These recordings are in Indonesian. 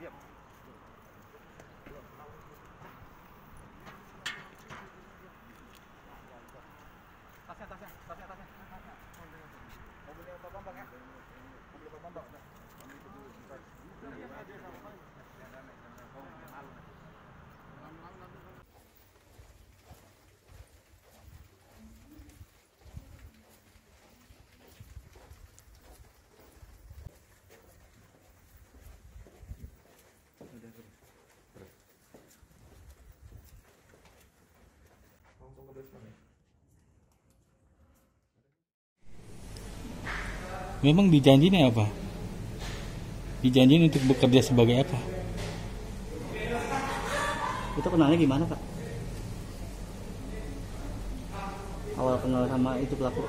diam. Tasnya, tasnya, tasnya, tasnya. Mobilnya Pak Bambang ya? Mobil Pak Bambang. Langsung ke basement ya? Memang dijanjinya apa? Dijanjiin untuk bekerja sebagai apa? Itu kenalnya gimana pak? Awal kenal sama itu pelaku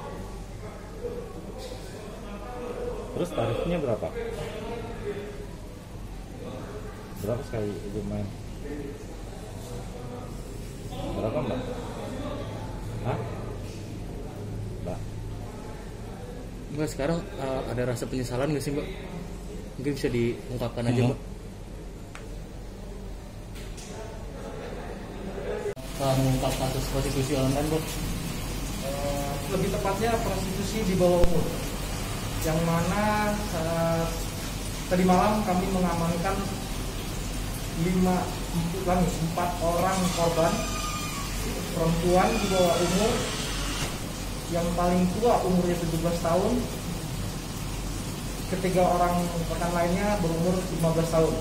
Terus tarifnya berapa? Berapa sekali ibu main? Berapa mbak? Hah? Mbak? Mbak sekarang uh, ada rasa penyesalan nggak sih Mbak? Mungkin bisa diungkapkan aja Mhm. Mbak. Uh, mengungkap kasus prostitusi online Mbak. Eh, lebih tepatnya prostitusi di bawah umur yang mana saat tadi malam kami mengamankan lima kami empat orang korban perempuan di bawah umur yang paling tua umurnya 17 tahun ketiga orang rekan lainnya berumur 15 tahun.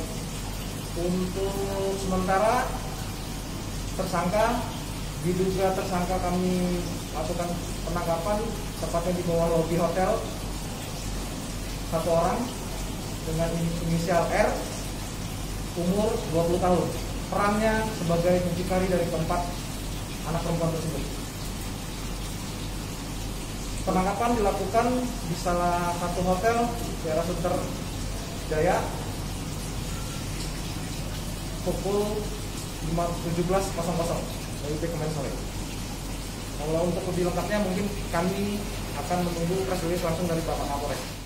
Untuk sementara tersangka diduga tersangka kami lakukan penangkapan tepatnya di bawah lobi hotel satu orang dengan inisial R umur 20 tahun. Perannya sebagai mucikari dari keempat anak perempuan tersebut penangkapan dilakukan di salah satu hotel di daerah Sunter Jaya pukul 17.00 WIB kemarin sore. Kalau untuk lebih lengkapnya mungkin kami akan menunggu press release langsung dari Bapak Kapolres.